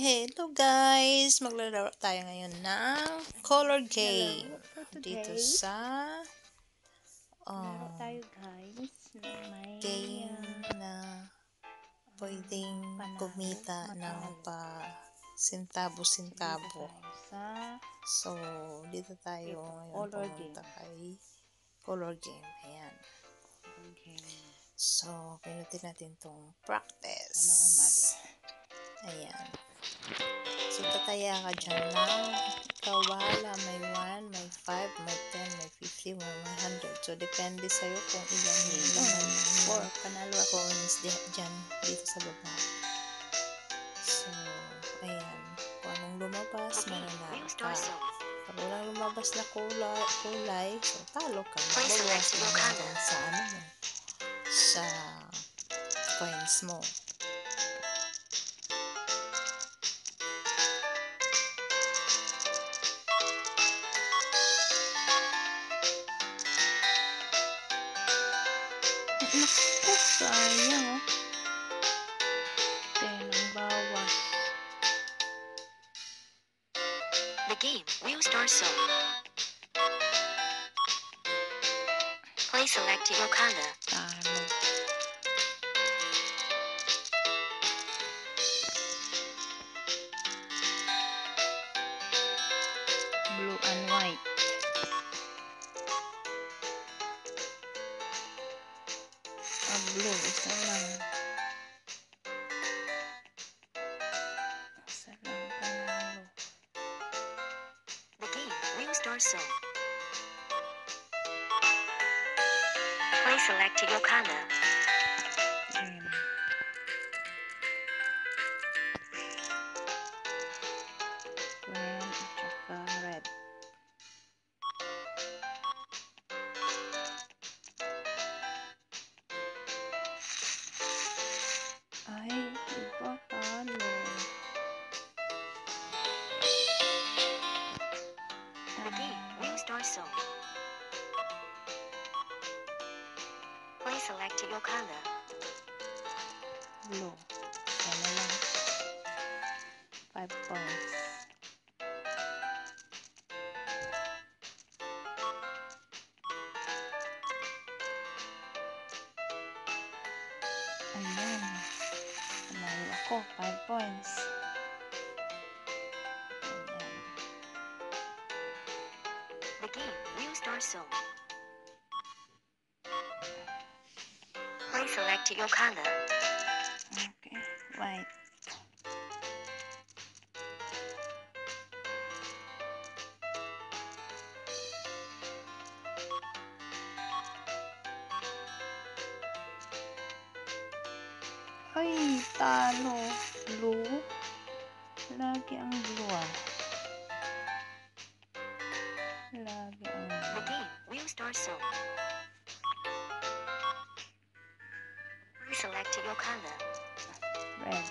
Hello guys! Maglalaro tayo ngayon ng color game. Hello. Dito sa Laro oh, tayo guys na may game ah, na pwedeng panalo, kumita ng pa sintabo-sintabo. So, dito tayo ngayon color pumunta kay color game. Ayan. game. So, pinutin natin tong Ano practice. Ayan. So, tataya ka dyan ng ikaw bahala. May 1, may 5, may 10, may 50, may 100. So, depende sa'yo kung ilan yung laman Four, panalo ako. dyan dito sa baba. So, ayan. Kung anong lumabas, mananalo ka. Pag walang lumabas na kulay, kulay so talo ka. Mabawas mo hanggang sa ano mo. Sa coins mo. Naku, sayang oh. Ten ang bawas. The game will start soon. Please select your color. Talo. Please select your color. Your color. Blue. Lang. Five points. Ayan. Panalo ako. Five points. Ayan. The game will start soon. Select your color. Okay. White. Ay, talo. Blue. Lagi ang blue ah. Lagi ang blue. game will start soon. Select your color. Red.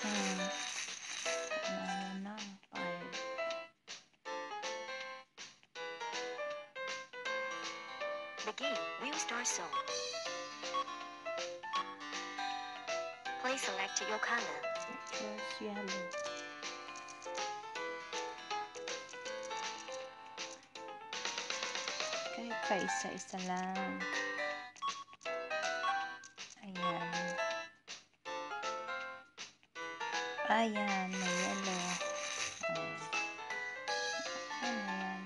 Hmm. Panalo na. Five. Please select your color. Choose yellow. Pa isa-isa lang. Ayan. Ayan, may yellow. Ayan.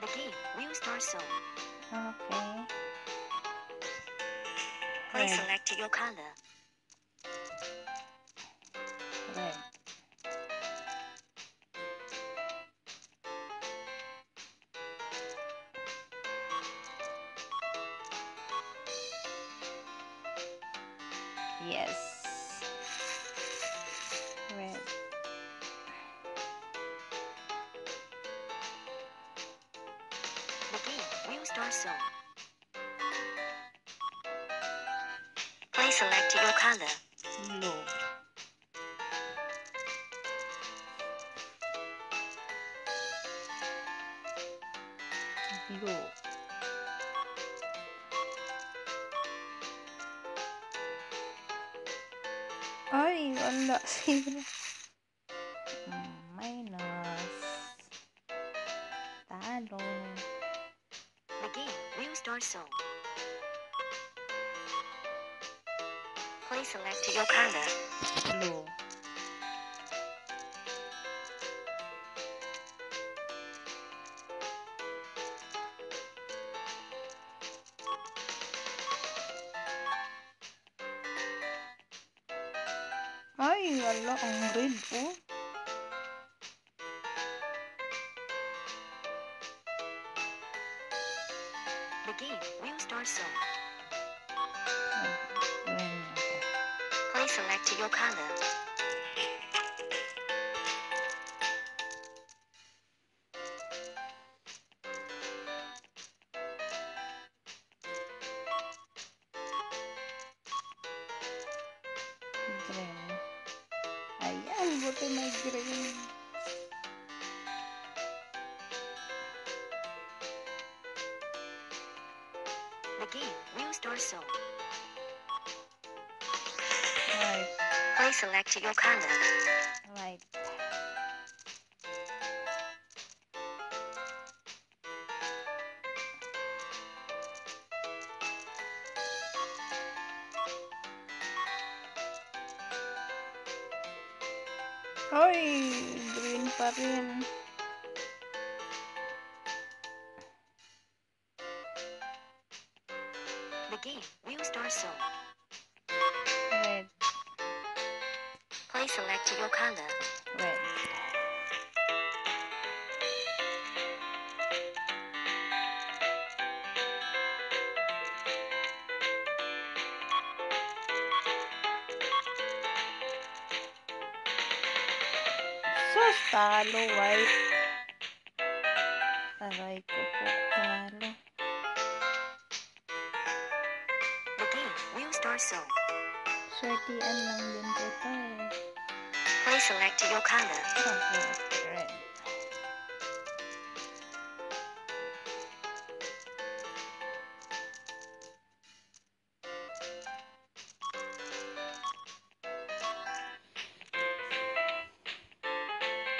The game will start soon. Okay. Please Red. select your color. Red. Yes. Select your color. No. No. I Ay, banda, sí, your color. Blue. Ay, wala. Ang red, oh. Select your color. Green. Ayan, buti may green. The game will start soon. Please select your color. right. Hoy, green pa rin. The game will start soon. Select your color. red. Sus, talo, white. Aray ko po, talo. The game will start soon. Swertian lang din po ito eh. Please select your color.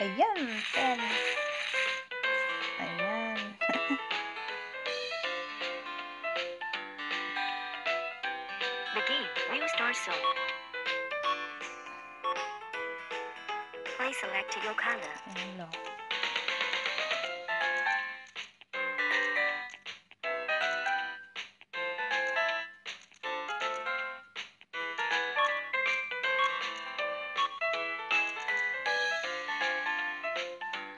Ayan, ten. Select your color. Hello.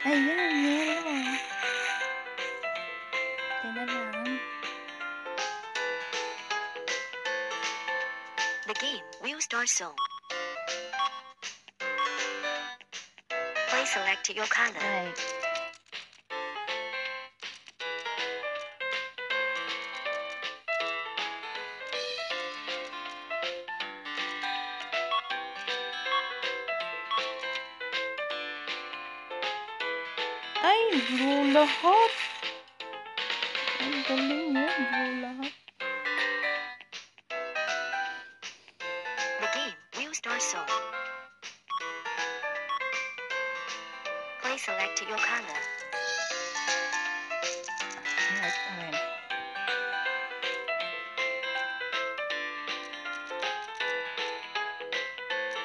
Ayan, yellow. Ito na lang. The game will start soon. Please select your color. Right. Ay, blue lahat. Ang galing mo, blue lahat. The game will start soon. Select your color. Red.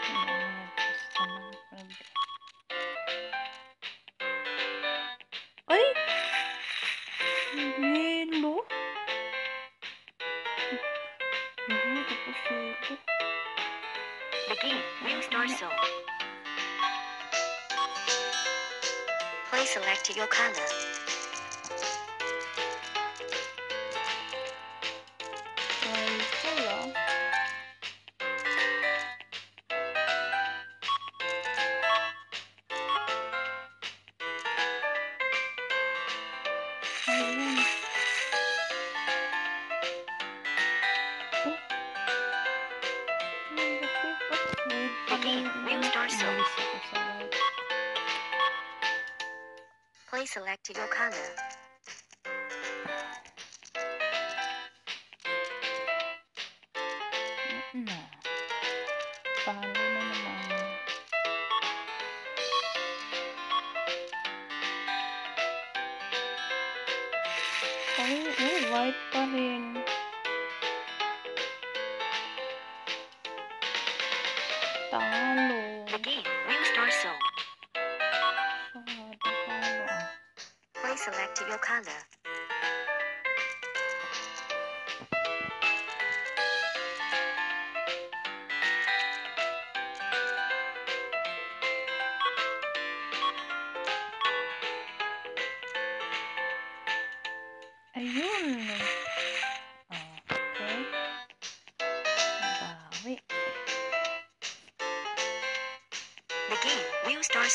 Ayan, basta select your color. harder. No. Fine, light button.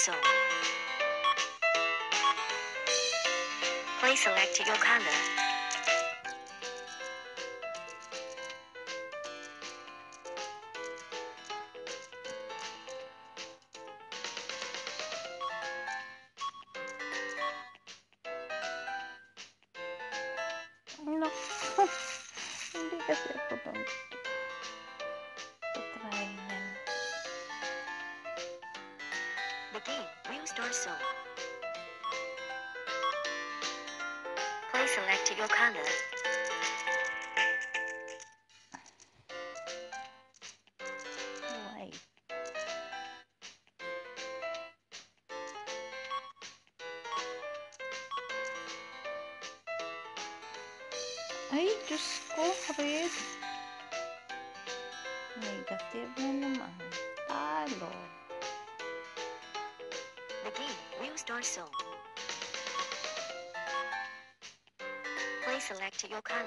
Zone. Please select your color. Game New Star Zone. Please select your color. Ay, Diyos ko, red. Negative na naman. Talo. The game New Please select your color.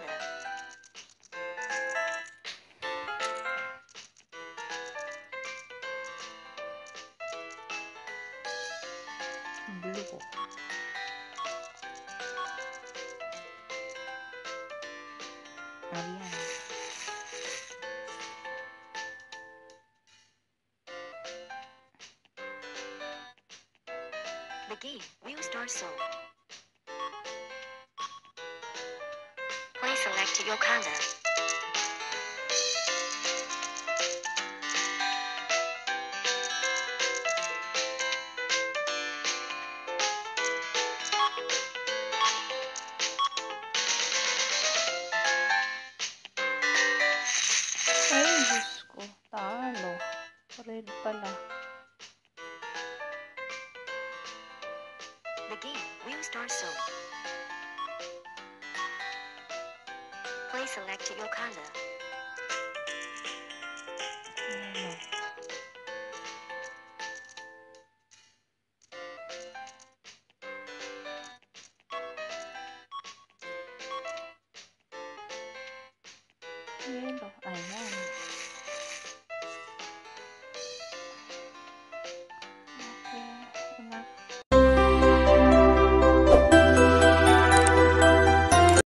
Blue. Ayan. Zone. Please select your color.